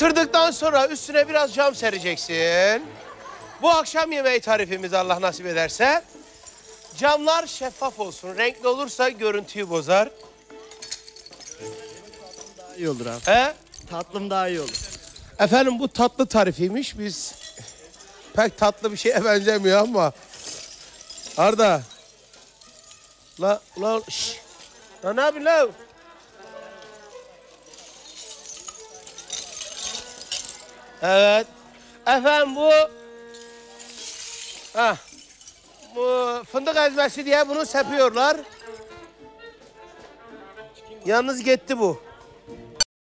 Batırdıktan sonra üstüne biraz cam sereceksin. Bu akşam yemeği tarifimiz Allah nasip ederse. Camlar şeffaf olsun. Renkli olursa görüntüyü bozar. Daha iyi olur abi. He? Tatlım daha iyi olur. Efendim bu tatlı tarifiymiş. Biz pek tatlı bir şeye benzemiyor ama. Arda. La la şş. La ne yapıyorsun la? Evet. Efendim bu ha bu fındık ezmesi diye bunu sepiyorlar. Yalnız gitti bu.